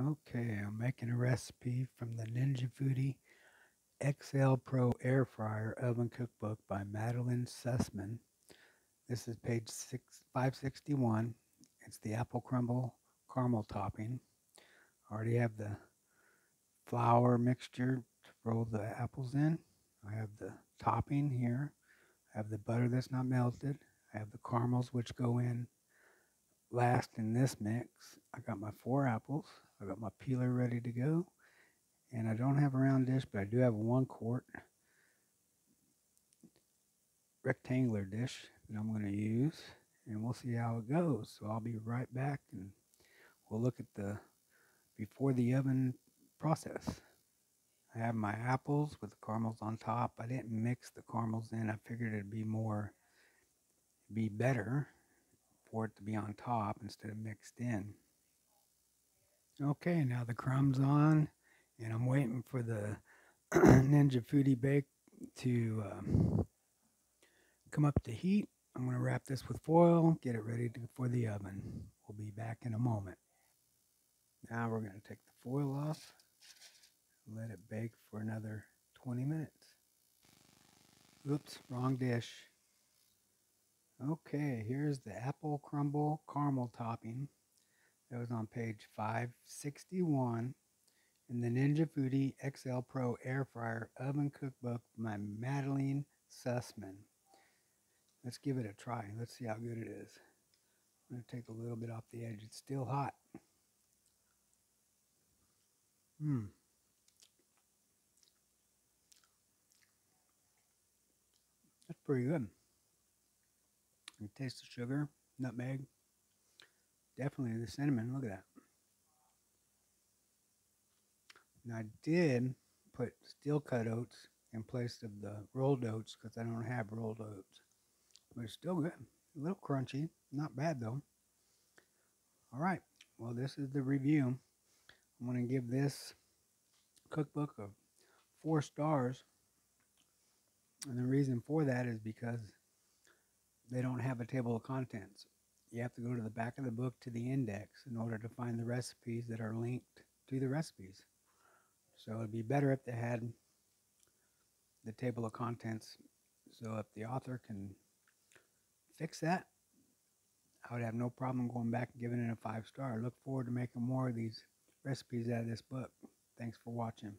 Okay, I'm making a recipe from the Ninja Foodi XL Pro Air Fryer Oven Cookbook by Madeline Sussman. This is page six, 561. It's the apple crumble caramel topping. I already have the flour mixture to roll the apples in. I have the topping here. I have the butter that's not melted. I have the caramels which go in last in this mix. I got my four apples. I got my peeler ready to go. And I don't have a round dish, but I do have a one quart rectangular dish that I'm going to use. And we'll see how it goes. So I'll be right back and we'll look at the before the oven process. I have my apples with the caramels on top. I didn't mix the caramels in. I figured it'd be more, be better for it to be on top instead of mixed in. Okay, now the crumbs on, and I'm waiting for the Ninja Foodi Bake to um, come up to heat. I'm going to wrap this with foil, get it ready to, for the oven. We'll be back in a moment. Now we're going to take the foil off, let it bake for another 20 minutes. Oops, wrong dish. Okay, here's the apple crumble caramel topping. That was on page 561 in the Ninja Foodi XL Pro Air Fryer Oven Cookbook by Madeline Sussman. Let's give it a try. Let's see how good it is. I'm going to take a little bit off the edge. It's still hot. Mmm. That's pretty good. You taste the sugar, nutmeg, Definitely the cinnamon. Look at that. Now I did put steel cut oats in place of the rolled oats because I don't have rolled oats. But it's still good. A little crunchy. Not bad though. All right. Well, this is the review. I'm going to give this cookbook of four stars. And the reason for that is because they don't have a table of contents you have to go to the back of the book to the index in order to find the recipes that are linked to the recipes. So it'd be better if they had the table of contents. So if the author can fix that, I would have no problem going back and giving it a five star. I look forward to making more of these recipes out of this book. Thanks for watching.